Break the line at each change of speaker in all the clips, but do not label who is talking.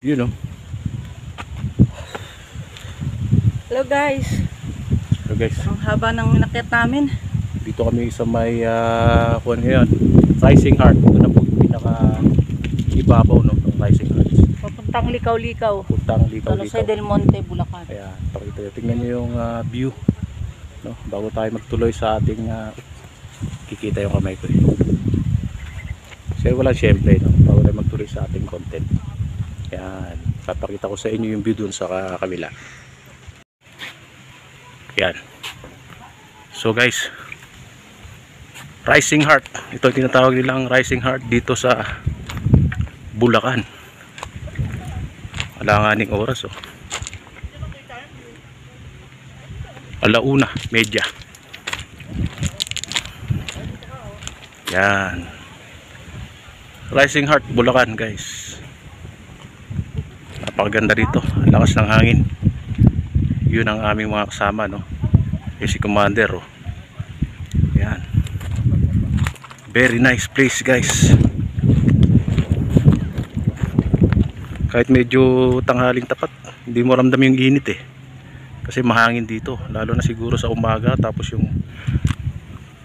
Yun oh.
Hello guys,
So guys,
ang haba ng nakit namin.
dito kami sa may uh, kuan ngayon. Rising Heart. Ito na po yung pinaka ibabaw no, ng Rising Heart.
Papuntang likaw-likaw.
Puntang
Sa
likaw
Jose
likaw.
del Monte, Bulacan.
Kaya pakita. Tingnan nyo yung ah, view. No, bago tayo magtuloy sa ating ah, kikita yung kamay ko eh. Kasi wala syempre no, bago tayo magtuloy sa ating content. Yan. Papakita ko sa inyo yung view dun sa ka- kabila. Yan. So guys, Rising Heart. Ito ang tinatawag nilang Rising Heart dito sa Bulacan. Alanganing oras oh. Alauna, media. Yan. Rising Heart, Bulacan guys. Napakaganda rito. Lakas ng hangin. Yun ang aming mga kasama no. Yung si Commander oh. Yan. Very nice place guys. Kahit medyo tanghaling tapat, hindi mo ramdam yung init eh kasi mahangin dito lalo na siguro sa umaga tapos yung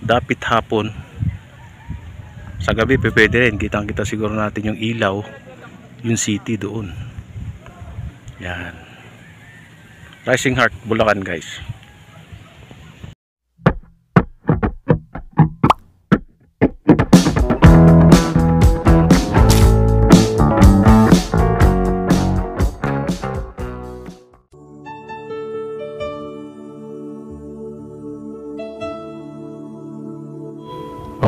dapit hapon sa gabi pwede rin kitang kita siguro natin yung ilaw yung city doon yan. Rising Heart Bulacan guys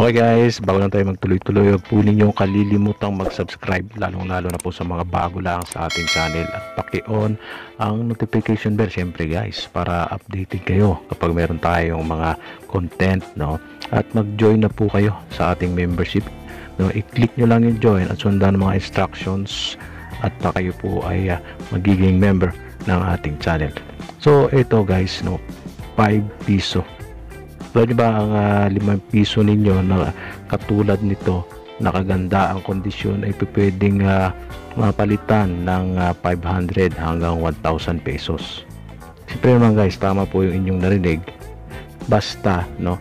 Okay guys, bago lang tayo magtuloy-tuloy, huwag po ninyong kalilimutang mag-subscribe lalong lalo na po sa mga bago lang sa ating channel. At paki-on ang notification bell syempre guys para updated kayo kapag meron tayong mga content no? At mag-join na po kayo sa ating membership no? I-click nyo lang yung join at sundan ang mga instructions at uh, kayo po ay uh, magiging member ng ating channel. So ito guys no? 5 piso Pwede ba ang ah, 5 piso ninyo na katulad nito nakaganda ang kondisyon ay pwedeng ah, mapalitan ng ah, 500 hanggang 1,000 pesos. Siyempre naman guys, tama po yung inyong narinig. Basta, no,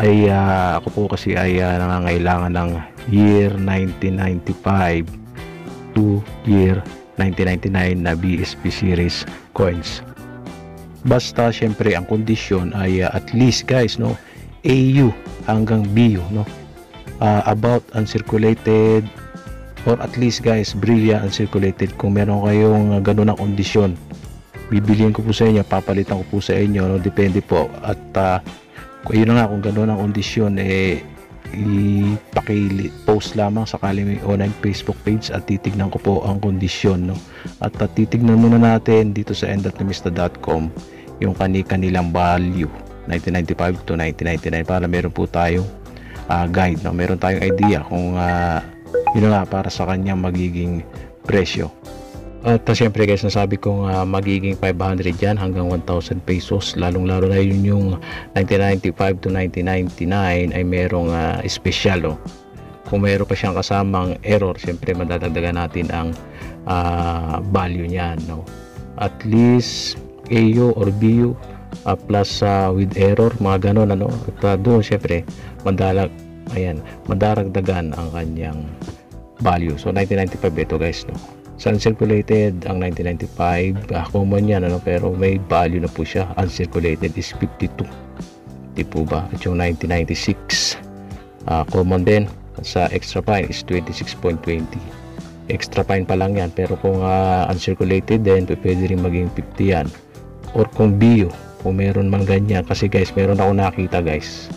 ay ah, ako po kasi ay ah, nangangailangan ng year 1995 to year 1999 na BSP series coins basta syempre ang kondisyon ay uh, at least guys no AU hanggang BU no? Uh, about uncirculated or at least guys Brilla uncirculated. Kung meron kayong uh, ganun na kondisyon bibiliin ko po sa inyo papalitan ko po sa inyo no? Depende po. At uh, yun na nga kung ganun ang kondisyon eh ipaki-post lamang sakali may online Facebook page at titignan ko po ang kondisyon no? At uh, titignan muna natin dito sa end.mista.com yung kani-kanilang value 1995 to 1999 para meron po tayong uh, guide no meron tayong idea kung uh, yun nga para sa kanyang magiging presyo at uh, syempre guys nasabi kong uh, magiging 500 yan hanggang 1,000 pesos lalong lalo na yun yung 1995 to 1999 ay merong uh, special no? kung meron pa siyang kasamang error syempre madadagdagan natin ang uh, value niyan no? at least AO or BU uh, plus uh, with error mga ganon ano? At uh, doon syempre madalag ayan madaragdagan ang kanyang value. So 1995 ito guys no? Uncirculated ang 1995 uh, common yan ano? Pero may value na po siya. Uncirculated is 52 di po ba? At yung 1996 uh, common din. Sa extra fine is 26.20 extra fine pa lang yan. Pero kung uh, uncirculated din pwede rin maging 50 yan or kung bio kung meron man ganyan. Kasi guys meron ako nakita guys.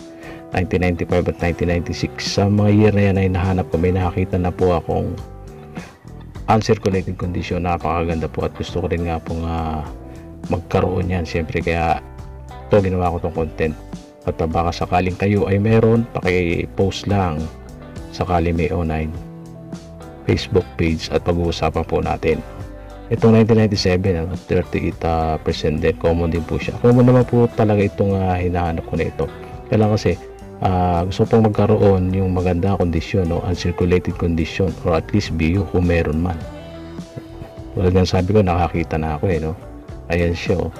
1995 at 1996 sa mga year na yan ay nahanap ko may nakakita na po akong uncirculated condition. Napakaganda po. At gusto ko rin nga pong uh, magkaroon yan. Syempre kaya to ginawa ko tong content. At uh, baka sakaling kayo ay meron paki-post lang. Sakali may online Facebook page at pag-uusapan po natin itong 1997 ano, 38% uh, din common din po siya common naman po talaga itong uh, hinahanap ko na ito kailangan kasi uh, gusto pong magkaroon yung maganda kondisyon no uncirculated condition or at least BU kung meron man Tulad ng sabi ko, nakakita na ako eh, no? Ayan siya, oh.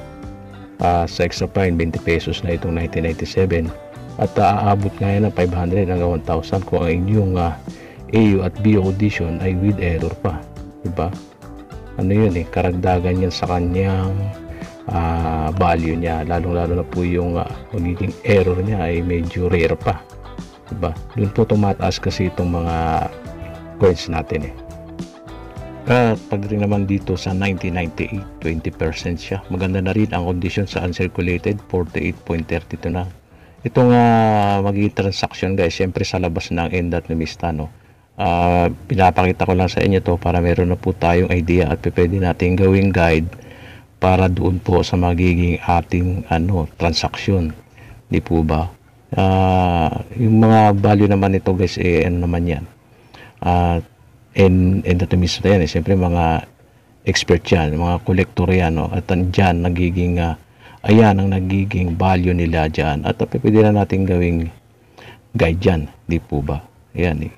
Ah, sa extra fine, 20 pesos na itong 1997. At ah, aabot nga yan ng 500 hanggang 1,000 kung ang inyong ah, AU at BO condition ay with error pa. Diba? Ano yun eh, karagdagan yan sa kanyang ah, value niya. Lalong-lalo na po yung ah, magiging error niya ay medyo rare pa. Diba? Doon po tumataas kasi itong mga coins natin eh. At pag rin naman dito sa 1998, 20% siya. Maganda na rin ang condition sa uncirculated, 48.32 na. Itong uh, magiging transaction guys, syempre sa labas ng end.numista Mista, no? Ah, pinapakita ko lang sa inyo to para meron na po tayong idea at pwede natin gawing guide para doon po sa magiging ating ano transaction. Di po ba? Ah, yung mga value naman nito guys, eh, ano naman yan? Ah, and endotomists na yan eh. Siyempre mga expert yan, mga collector yan. No? At dyan nagiging, ah, ayan ang nagiging value nila dyan. At uh, pwede na natin gawing guide dyan. Di po ba? Ayan eh.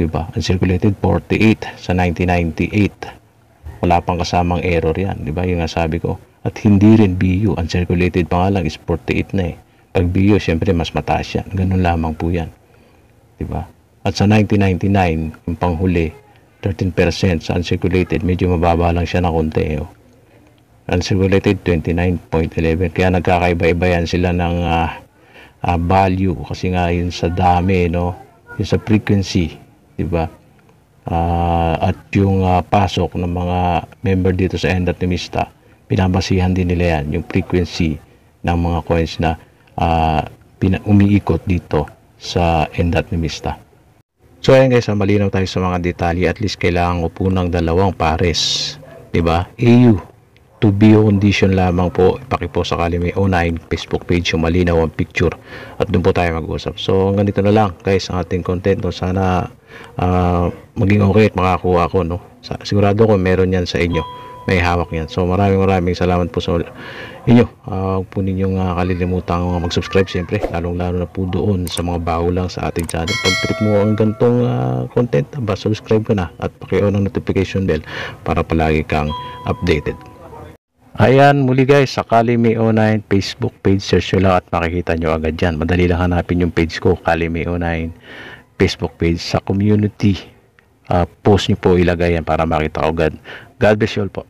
Di ba? Uncirculated 48 sa 1998. Wala pang kasamang error yan. Di ba? Yung nga sabi ko. At hindi rin BU. Uncirculated pa nga lang is 48 na eh. Pag BU, syempre mas mataas yan. Ganun lamang po yan. Di ba? At sa 1999, yung panghuli, 13% sa uncirculated, medyo mababa lang siya na konti. Oh. Uncirculated, 29.11. Kaya nagkakaiba-iba yan sila ng ah, ah, value kasi nga yun sa dami, no? Yun sa frequency, di ba? Ah, at yung ah, pasok ng mga member dito sa Endatomista, pinabasihan din nila yan, yung frequency ng mga coins na pina- umiikot dito sa Endatomista. So ayan guys, malinaw tayo sa mga detalye. At least kailangan ko po ng dalawang pares. 'di ba? AU to BO condition lamang po. Ipaki po sakali may O9 Facebook page yung malinaw ang picture. At doon po tayo mag-usap. So hanggang dito na lang guys ang ating content. Sana ah, maging okay at makakuha ako. No? Sa, sigurado ko meron yan sa inyo. May hawak yan. So maraming maraming salamat po sa inyo. Uh, po ninyong uh, kalilimutan uh, mag-subscribe siyempre. Lalong lalo na po doon sa mga bago lang sa ating channel. Pag trip mo ang gantong uh, content, ba, subscribe ka na at paki-on ang notification bell para palagi kang updated. Ayan, muli guys, sakali may online Facebook page, search nyo lang at makikita nyo agad yan. Madali lang hanapin yung page ko, Kali may online Facebook page sa community. Uh, post nyo po ilagay yan para makita ko agad. God bless you all po.